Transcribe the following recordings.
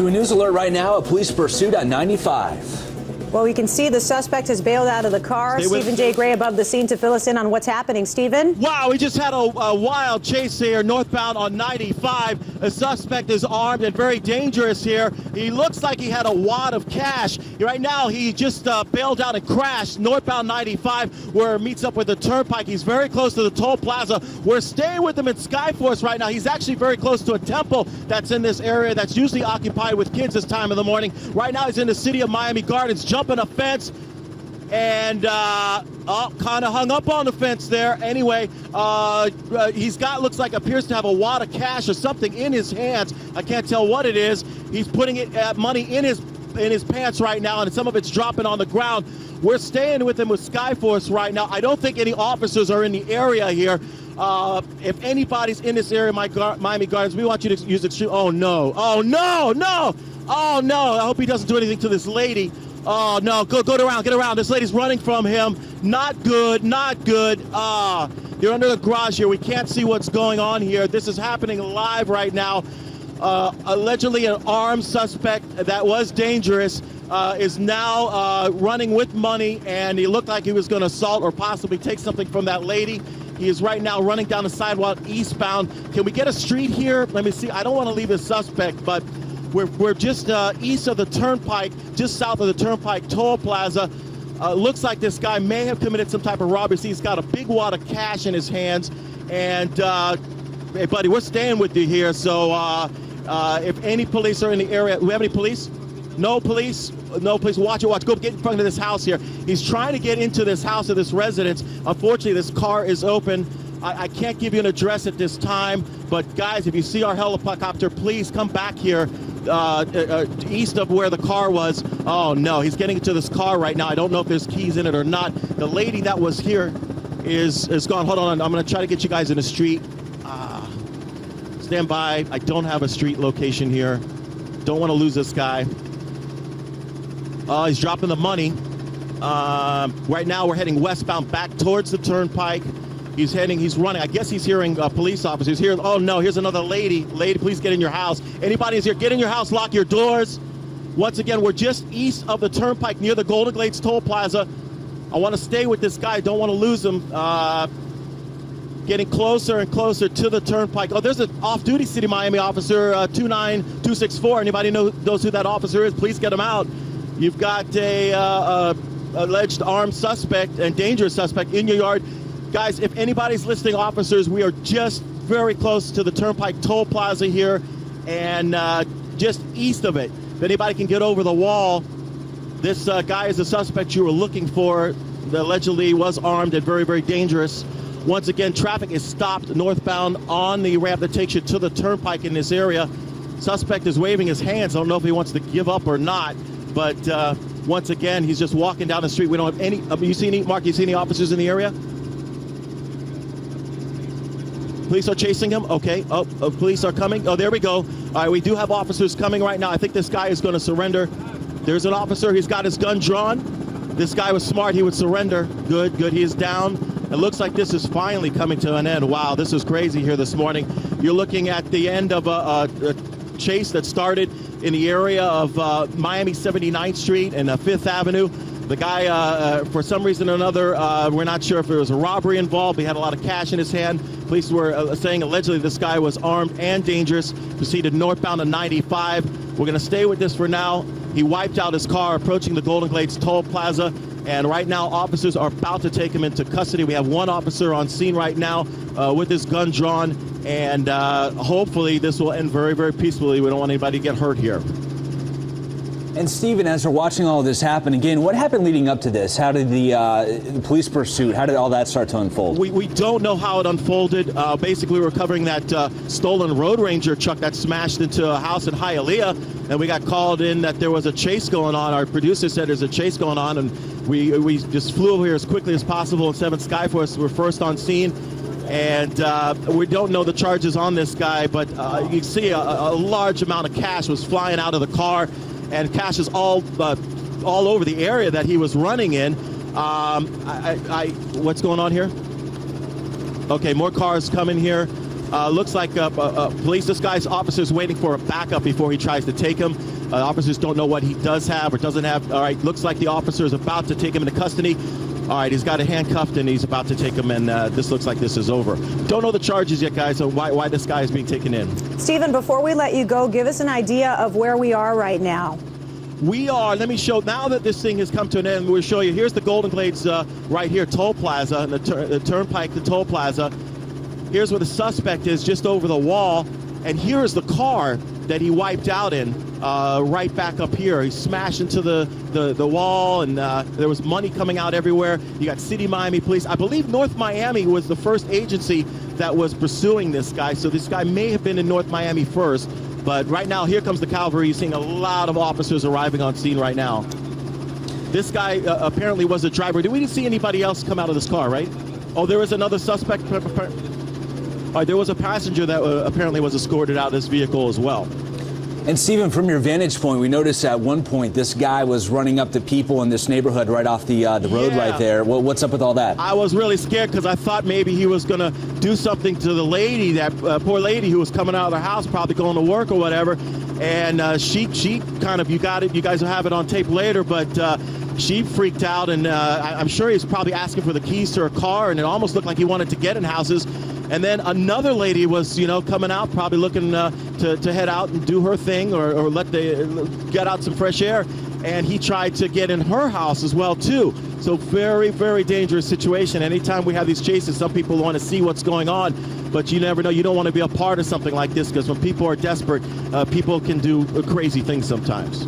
To a news alert right now, a police pursuit on 95. Well, we can see the suspect has bailed out of the car. Stephen J. Gray above the scene to fill us in on what's happening. Stephen? Wow, we just had a, a, wild chase here northbound on 95. The suspect is armed and very dangerous here. He looks like he had a wad of cash. Right now, he just uh, bailed out and crashed northbound 95 where it meets up with the turnpike. He's very close to the toll plaza. We're staying with him in Skyforce right now. He's actually very close to a temple that's in this area that's usually occupied with kids this time of the morning. Right now, he's in the city of Miami Gardens jumping a fence and uh, oh, kind of hung up on the fence there. Anyway, uh, uh, he's got looks like appears to have a wad of cash or something in his hands. I can't tell what it is. He's putting it uh, money in his in his pants right now, and some of it's dropping on the ground. We're staying with him with Skyforce right now. I don't think any officers are in the area here. Uh, if anybody's in this area, Miami Gardens, we want you to use extreme. Oh no! Oh no! No! Oh no! I hope he doesn't do anything to this lady. Oh no, go go around, get around. This lady's running from him. Not good, not good. Ah, you're under the garage here. We can't see what's going on here. This is happening live right now. Uh, allegedly, an armed suspect that was dangerous uh, is now uh, running with money, and he looked like he was going to assault or possibly take something from that lady. He is right now running down the sidewalk eastbound. Can we get a street here? Let me see. I don't want to leave a suspect, but we're, we're just uh, east of the turnpike, just south of the turnpike toll plaza. Uh, looks like this guy may have committed some type of robbery. He's got a big wad of cash in his hands. And, uh, hey, buddy, we're staying with you here. So uh, uh, if any police are in the area, we have any police? No police? No police. Watch it, watch. Go get in front of this house here. He's trying to get into this house of this residence. Unfortunately, this car is open. I, I, can't give you an address at this time, but guys, if you see our helicopter, please come back here uh, uh, east of where the car was. Oh no, he's getting into this car right now. I don't know if there's keys in it or not. The lady that was here is is gone. Hold on, I'm gonna try to get you guys in the street. Uh, stand by. I don't have a street location here. Don't want to lose this guy. Uh, he's dropping the money. Uh, right now, we're heading westbound back towards the turnpike. He's heading, he's running. I guess he's hearing uh, police officers here. Oh no, here's another lady. Lady, please get in your house. Anybody is here, get in your house, lock your doors. Once again, we're just east of the turnpike near the Golden Glades Toll Plaza. I want to stay with this guy, don't want to lose him. Uh, getting closer and closer to the turnpike. Oh, there's an off-duty City Miami officer, uh, 29264. Anybody know, knows who that officer is? Please get him out. You've got a, uh, alleged armed suspect and dangerous suspect in your yard. Guys, if anybody's listening, officers, we are just very close to the Turnpike Toll Plaza here and uh, just east of it. If anybody can get over the wall, this uh, guy is the suspect you were looking for. Allegedly was armed and very, very dangerous. Once again, traffic is stopped northbound on the ramp that takes you to the turnpike in this area. Suspect is waving his hands. I don't know if he wants to give up or not, but uh, once again, he's just walking down the street. We don't have any. Uh, you see any, Mark? You see any officers in the area? Police are chasing him. Okay. Oh, oh, police are coming. Oh, there we go. All right, we do have officers coming right now. I think this guy is going to surrender. There's an officer. He's got his gun drawn. This guy was smart. He would surrender. Good, good. He is down. It looks like this is finally coming to an end. Wow, this is crazy here this morning. You're looking at the end of a, a, a chase that started in the area of uh, Miami 79th Street and uh, Fifth Avenue. The guy, uh, uh, for some reason or another, uh, we're not sure if there was a robbery involved. He had a lot of cash in his hand. Police were uh, saying allegedly this guy was armed and dangerous. Proceeded northbound to 95. We're going to stay with this for now. He wiped out his car approaching the Golden Glades Toll Plaza. And right now, officers are about to take him into custody. We have one officer on scene right now uh, with his gun drawn. And uh, hopefully, this will end very, very peacefully. We don't want anybody to get hurt here. And Stephen, as we're watching all of this happen again, what happened leading up to this? How did the, uh, the police pursuit? How did all that start to unfold? We, we don't know how it unfolded. Uh, basically, we are covering that uh, stolen Road Ranger truck that smashed into a house in Hialeah, and we got called in that there was a chase going on. Our producer said there's a chase going on, and we we just flew over here as quickly as possible. And Seven Skyforce were first on scene and uh, we don't know the charges on this guy, but uh, you see a, a, large amount of cash was flying out of the car and cash is all uh, all over the area that he was running in. Um, I, I, what's going on here? Okay, more cars coming here. Uh, looks like uh, uh, uh, police. This guy's officer's waiting for a backup before he tries to take him. Officers don't know what he does have or doesn't have. All right, looks like the officer is about to take him into custody. All right, he's got a handcuffed and he's about to take him, and uh, this looks like this is over. Don't know the charges yet, guys, so why, why this guy is being taken in. Stephen, before we let you go, give us an idea of where we are right now. We are, let me show, now that this thing has come to an end, we'll show you. Here's the Golden Glades uh, right here, Toll Plaza, the, tur- the Turnpike, the Toll Plaza. Here's where the suspect is, just over the wall. And here is the car that he wiped out in, uh, right back up here. He smashed into the, the, the wall, and uh, there was money coming out everywhere. You got City Miami Police. I believe North Miami was the first agency that was pursuing this guy, so this guy may have been in North Miami first. But right now, here comes the cavalry. You're seeing a lot of officers arriving on scene right now. This guy uh, apparently was a driver. Did we see anybody else come out of this car, right? Oh, there is another suspect. Right, there was a passenger that uh, apparently was escorted out of this vehicle as well. And Stephen, from your vantage point, we noticed at one point this guy was running up to people in this neighborhood right off the uh, the road Yeah. right there. Well, what's up with all that? I was really scared because I thought maybe he was going to do something to the lady, that uh, poor lady who was coming out of the house, probably going to work or whatever. And uh, she, she kind of, you got it, you guys will have it on tape later, but uh, she freaked out. And uh, I'm sure he's probably asking for the keys to her car, and it almost looked like he wanted to get in houses. And then another lady was, you know, coming out, probably looking uh, to, to head out and do her thing or, or let the get out some fresh air. And he tried to get in her house as well too. So very, very dangerous situation. Anytime we have these chases, some people want to see what's going on, but you never know. You don't want to be a part of something like this because when people are desperate, uh, people can do crazy things sometimes.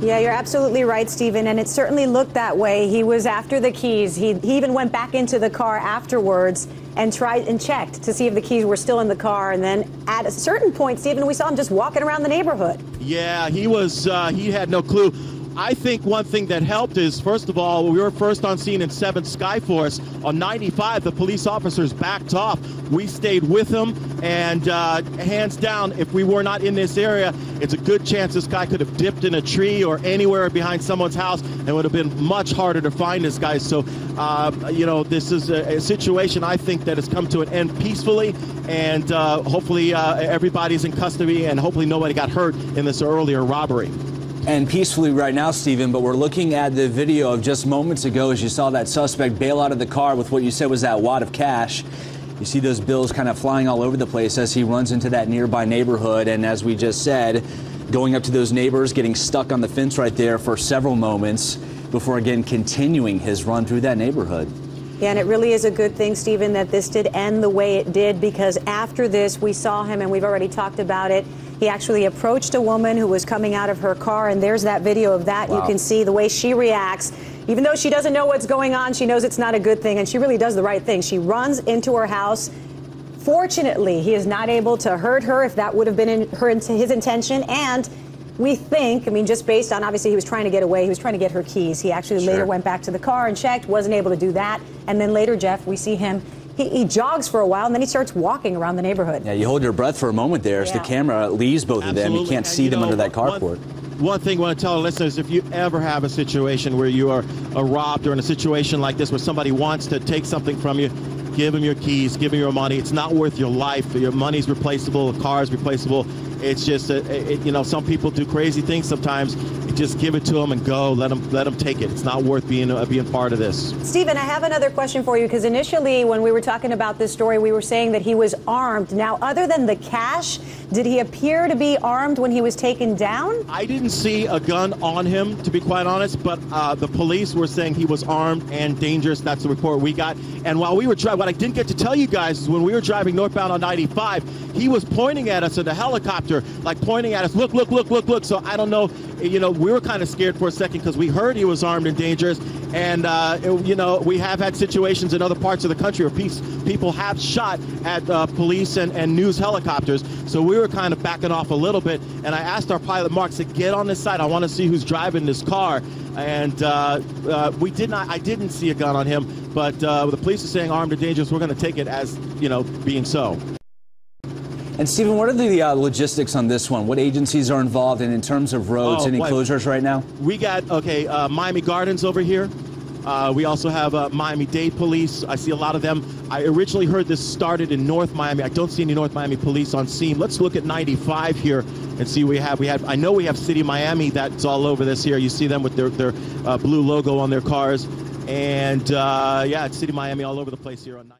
Yeah, you're absolutely right, Stephen. And it certainly looked that way. He was after the keys. He, he even went back into the car afterwards and tried and checked to see if the keys were still in the car. And then at a certain point, Stephen, we saw him just walking around the neighborhood. Yeah, he was. Uh, he had no clue. I think one thing that helped is, first of all, we were first on scene in 7th Skyforce. On 95, the police officers backed off. We stayed with them, and uh, hands down, if we were not in this area, it's a good chance this guy could have dipped in a tree or anywhere behind someone's house, and it would have been much harder to find this guy. So, uh, you know, this is a, a situation I think that has come to an end peacefully, and uh, hopefully uh, everybody's in custody, and hopefully nobody got hurt in this earlier robbery. And peacefully right now, Stephen, but we're looking at the video of just moments ago as you saw that suspect bail out of the car with what you said was that wad of cash. You see those bills kind of flying all over the place as he runs into that nearby neighborhood. And as we just said, going up to those neighbors, getting stuck on the fence right there for several moments before again continuing his run through that neighborhood. Yeah, and it really is a good thing, Stephen, that this did end the way it did because after this, we saw him, and we've already talked about it. He actually approached a woman who was coming out of her car, and there's that video of that. You can see the way she reacts. Even though she doesn't know what's going on, she knows it's not a good thing, and she really does the right thing. She runs into her house. Fortunately, he is not able to hurt her if that would have been in her his intention. And we think, I mean, just based on obviously he was trying to get away, he was trying to get her keys. He actually Sure. later went back to the car and checked, wasn't able to do that. And then later, Jeff, we see him. He, he jogs for a while and then he starts walking around the neighborhood. Yeah, you hold your breath for a moment there as the camera leaves both of them. You can't And, see you them know, under that one- carport. One thing I want to tell our listeners, if you ever have a situation where you are uh, robbed or in a situation like this where somebody wants to take something from you, give them your keys, give them your money. It's not worth your life. Your money's replaceable, the car is replaceable. It's just, uh, it, you know, some people do crazy things sometimes. Just give it to them and go. Let them, let them take it. It's not worth being, uh, being part of this. Stephen, I have another question for you because initially, when we were talking about this story, we were saying that he was armed. Now, other than the cash, did he appear to be armed when he was taken down? I didn't see a gun on him, to be quite honest, but uh, the police were saying he was armed and dangerous. That's the report we got. And while we were driving, what I didn't get to tell you guys is when we were driving northbound on 95, he was pointing at us in the helicopter, like pointing at us, look, look, look, look, look. So I don't know, you know, we were kind of scared for a second because we heard he was armed and dangerous. And, uh, it- you know, we have had situations in other parts of the country where peace, people have shot at uh, police and, and news helicopters. So we were kind of backing off a little bit. And I asked our pilot, Mark, to get on this side. I want to see who's driving this car. And uh, uh, we did not, I didn't see a gun on him, but uh, the police are saying armed and dangerous. We're going to take it as, you know, being so. And Stephen, what are the uh, logistics on this one? What agencies are involved? And in terms of roads, Oh, any boy. closures right now? We got, okay, uh, Miami Gardens over here. Uh, we also have uh, Miami-Dade police. I see a lot of them. I originally heard this started in North Miami. I don't see any North Miami police on scene. Let's look at 95 here and see what we have. We have. I know we have City Miami that's all over this here. You see them with their their uh, blue logo on their cars, and uh, yeah, it's City Miami all over the place here on.